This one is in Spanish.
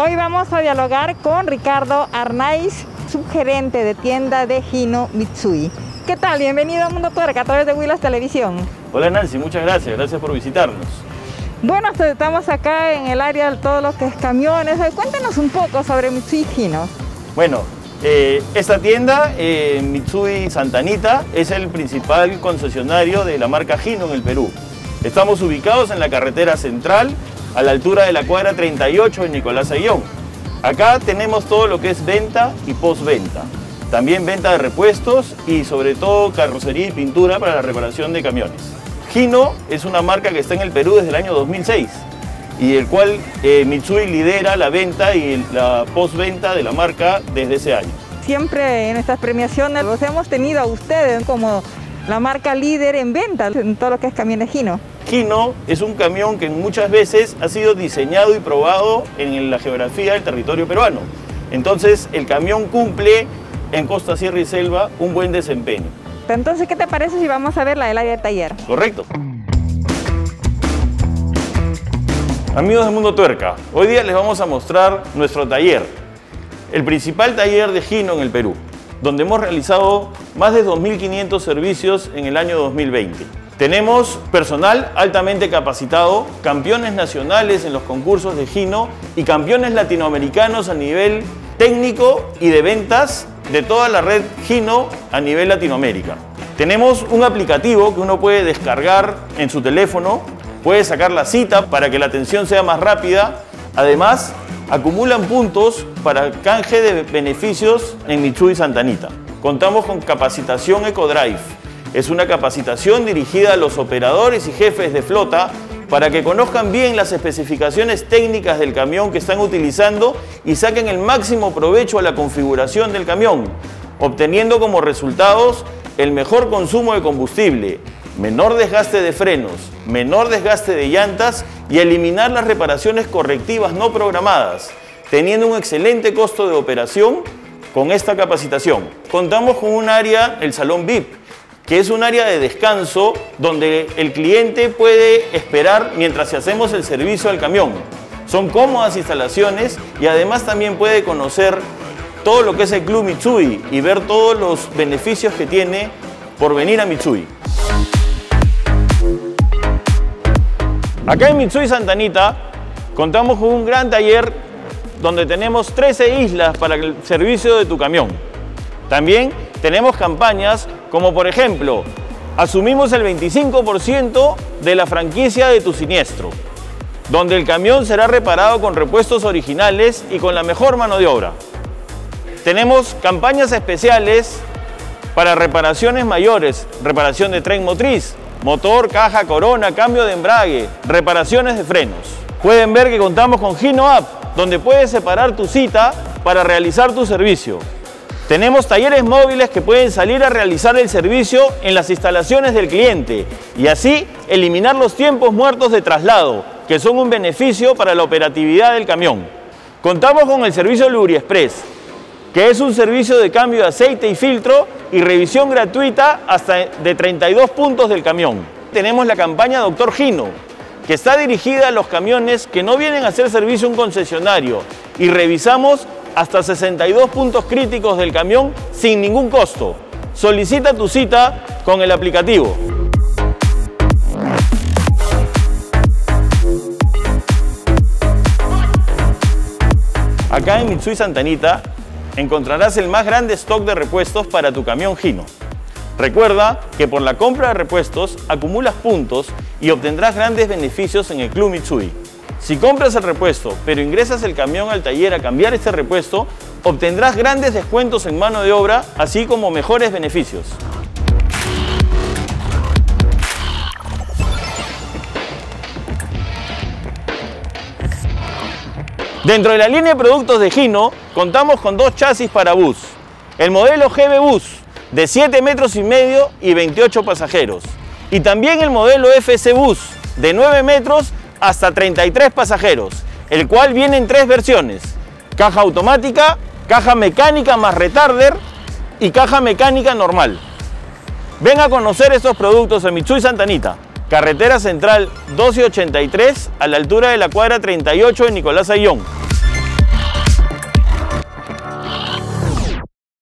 Hoy vamos a dialogar con Ricardo Arnaiz, subgerente de tienda de Hino Mitsui. ¿Qué tal? Bienvenido a Mundo Tuerca a través de Willas Televisión. Hola Nancy, muchas gracias, gracias por visitarnos. Bueno, estamos acá en el área de todo lo que es camiones. Cuéntanos un poco sobre Mitsui Hino. Bueno, eh, esta tienda, eh, Mitsui Santanita, es el principal concesionario de la marca Hino en el Perú. Estamos ubicados en la carretera central, a la altura de la cuadra 38 en Nicolás Ayllón. Acá tenemos todo lo que es venta y postventa. También venta de repuestos y sobre todo carrocería y pintura para la reparación de camiones. Hino es una marca que está en el Perú desde el año 2006 y el cual eh, Mitsui lidera la venta y la postventa de la marca desde ese año. Siempre en estas premiaciones los hemos tenido a ustedes como la marca líder en venta en todo lo que es camiones Hino. Hino es un camión que muchas veces ha sido diseñado y probado en la geografía del territorio peruano. Entonces el camión cumple en Costa Sierra y Selva un buen desempeño. Entonces, ¿qué te parece si vamos a ver la del área de taller? Correcto. Amigos del Mundo Tuerca, hoy día les vamos a mostrar nuestro taller, el principal taller de Gino en el Perú, donde hemos realizado más de 2.500 servicios en el año 2020. Tenemos personal altamente capacitado, campeones nacionales en los concursos de Gino y campeones latinoamericanos a nivel técnico y de ventas de toda la red Gino a nivel Latinoamérica. Tenemos un aplicativo que uno puede descargar en su teléfono, puede sacar la cita para que la atención sea más rápida. Además, acumulan puntos para canje de beneficios en Mitsui Santanita. Contamos con capacitación EcoDrive. Es una capacitación dirigida a los operadores y jefes de flota para que conozcan bien las especificaciones técnicas del camión que están utilizando y saquen el máximo provecho a la configuración del camión, obteniendo como resultados el mejor consumo de combustible, menor desgaste de frenos, menor desgaste de llantas y eliminar las reparaciones correctivas no programadas, teniendo un excelente costo de operación con esta capacitación. Contamos con un área, el Salón VIP, que es un área de descanso donde el cliente puede esperar mientras hacemos el servicio al camión. Son cómodas instalaciones y además también puede conocer todo lo que es el Club Mitsui y ver todos los beneficios que tiene por venir a Mitsui. Acá en Mitsui Santanita contamos con un gran taller donde tenemos 13 islas para el servicio de tu camión. También tenemos campañas como por ejemplo, asumimos el 25% de la franquicia de tu siniestro, donde el camión será reparado con repuestos originales y con la mejor mano de obra. Tenemos campañas especiales para reparaciones mayores, reparación de tren motriz, motor, caja, corona, cambio de embrague, reparaciones de frenos. Pueden ver que contamos con Gino App, donde puedes separar tu cita para realizar tu servicio. Tenemos talleres móviles que pueden salir a realizar el servicio en las instalaciones del cliente y así eliminar los tiempos muertos de traslado, que son un beneficio para la operatividad del camión. Contamos con el servicio LuriExpress, que es un servicio de cambio de aceite y filtro y revisión gratuita hasta de 32 puntos del camión. Tenemos la campaña Doctor Gino, que está dirigida a los camiones que no vienen a hacer servicio a un concesionario y revisamos hasta 62 puntos críticos del camión sin ningún costo. Solicita tu cita con el aplicativo. Acá en Mitsui Santanita encontrarás el más grande stock de repuestos para tu camión Gino. Recuerda que por la compra de repuestos acumulas puntos y obtendrás grandes beneficios en el Club Mitsui. Si compras el repuesto, pero ingresas el camión al taller a cambiar este repuesto, obtendrás grandes descuentos en mano de obra, así como mejores beneficios. Dentro de la línea de productos de Gino, contamos con dos chasis para bus. El modelo GB Bus, de 7 metros y medio y 28 pasajeros. Y también el modelo FC Bus, de 9 metros hasta 33 pasajeros, el cual viene en tres versiones, caja automática, caja mecánica más retarder y caja mecánica normal. Ven a conocer estos productos en Mitsui Santanita, carretera central 1283 a la altura de la cuadra 38 de Nicolás Ayllón.